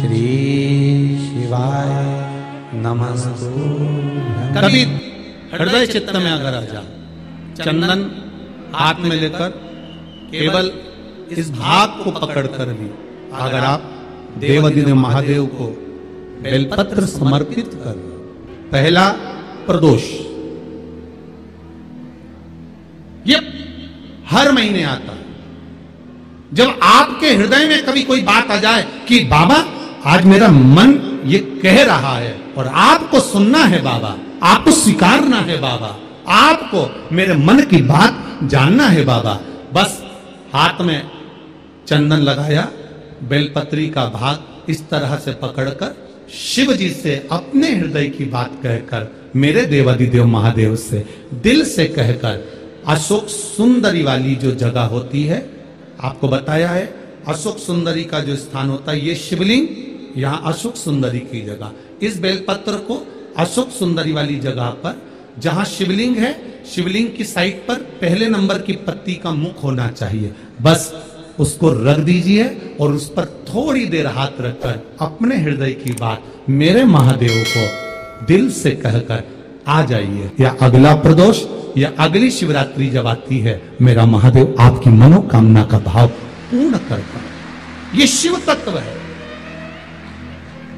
श्री शिवाय कभी हृदय चित्त में अगर आ जा चंदन हाथ में लेकर केवल इस भाग को पकड़कर भी अगर आप देवादिदेव महादेव को बेलपत्र समर्पित कर पहला प्रदोष। ये हर महीने आता है। जब आपके हृदय में कभी कोई बात आ जाए कि बाबा आज मेरा मन ये कह रहा है और आपको सुनना है बाबा, आपको स्वीकारना है बाबा, आपको मेरे मन की बात जानना है बाबा। बस हाथ में चंदन लगाया, बेलपत्री का भाग इस तरह से पकड़कर शिव जी से अपने हृदय की बात कहकर, मेरे देवादिदेव महादेव से, दिल से कहकर, अशोक सुंदरी वाली जो जगह होती है, आपको बताया है, अशोक सुंदरी का जो स्थान होता है, ये शिवलिंग यहाँ अशोक सुंदरी की जगह। इस बेलपत्र को अशोक सुंदरी वाली जगह पर, जहाँ शिवलिंग है, शिवलिंग की साइड पर पहले नंबर की पत्ती का मुख होना चाहिए। बस उसको रख दीजिए और उस पर थोड़ी देर हाथ रखकर अपने हृदय की बात मेरे महादेव को दिल से कहकर आ जाइए। या अगला प्रदोष, या अगली शिवरात्रि जब आती है, मेरा महादेव आपकी मनोकामना का भाव पूर्ण करता है ये शिव तत्व है।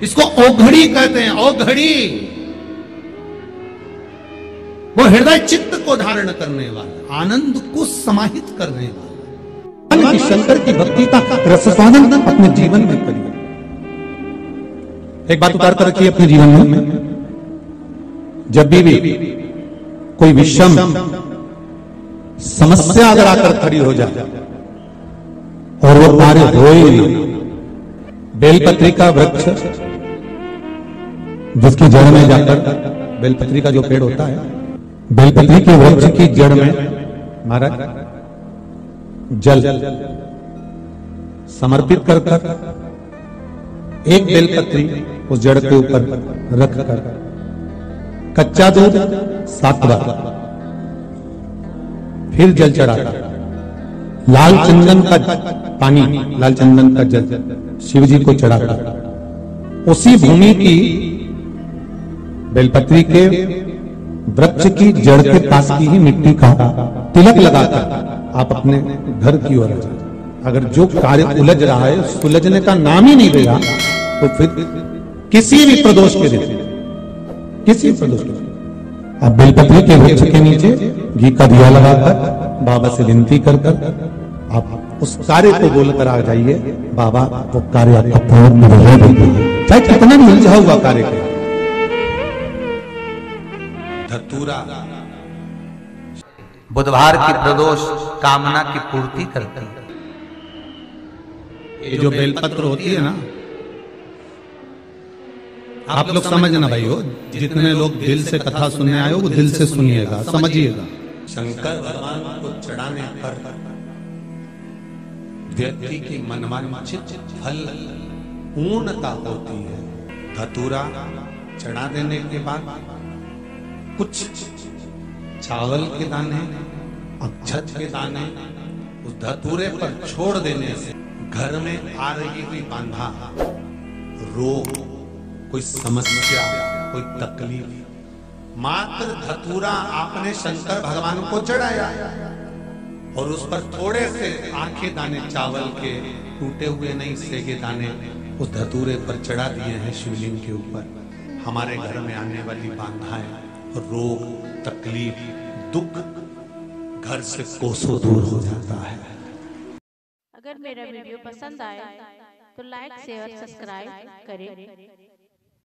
इसको ओघड़ी कहते हैं ओघड़ी वो हृदय चित्त को धारण करने वाला आनंद को समाहित करने वाला। कि शंकर की भक्ति का रसस्वादन अपने जीवन में करिए। एक बात उतार कर रखिए अपने जीवन में। जब भी, भी कोई विषम समस्या अगर आकर खड़ी हो जाए और वो कार्य हो ही बेलपत्री का वृक्ष जिसकी जड़ में जाकर बेलपत्री का जो पेड़ होता है, बेलपत्री के वृक्ष की जड़ में महाराज जल समर्पित कर कर एक बेलपत्री उस जड़ के ऊपर रख कर कच्चा दूध सात बार फिर जल चढ़ाता लाल चंदन का पानी, लाल चंदन का जल शिव जी को चढ़ाता उसी भूमि की बेलपत्री के वृक्ष की जड़ के पास की ही मिट्टी का तिलक लगाकर आप अपने घर की ओर अगर जो कार्य उलझ रहा है, सुलझने का नाम ही नहीं देगा तो फिर किसी भी प्रदोष के दिन किसी भी प्रदोष के आप बेलपत्री के वृक्ष के नीचे घी का दिया लगाकर, बाबा से विनती कर कर आप उस कार्य को बोलकर आ जाइए, बाबा, वो कार्य आपका पूर्ण रहे चाहे कितना भी उलझा हुआ कार्य करें धतूरा। बुधवार की प्रदोष कामना की पूर्ति करती। है ये जो बेलपत्र होती है ना आप लोग समझना भाई हो जितने लोग दिल से कथा सुनने आए हो वो दिल से सुनिएगा समझिएगा। शंकर भगवान को चढ़ाने पर व्यक्ति की मनवांछित फल पूर्णता होती है। धतूरा चढ़ा देने के बाद कुछ चावल के दाने अक्षत के दाने उस धतूरे पर छोड़ देने से घर में आ रही हुई बांधा। रोग कोई समस्या कोई तकलीफ़। मात्र धतूरा आपने शंकर भगवान को चढ़ाया और उस पर थोड़े से आँखें दाने चावल के टूटे हुए नहीं सेगे दाने उस धतूरे पर चढ़ा दिए हैं शिवलिंग के ऊपर। हमारे घर में आने वाली बाधाएँ रोग तकलीफ़ दुख घर से कोसों दूर हो जाता है। अगर मेरा वीडियो पसंद आए तो लाइक शेयर सब्सक्राइब करें।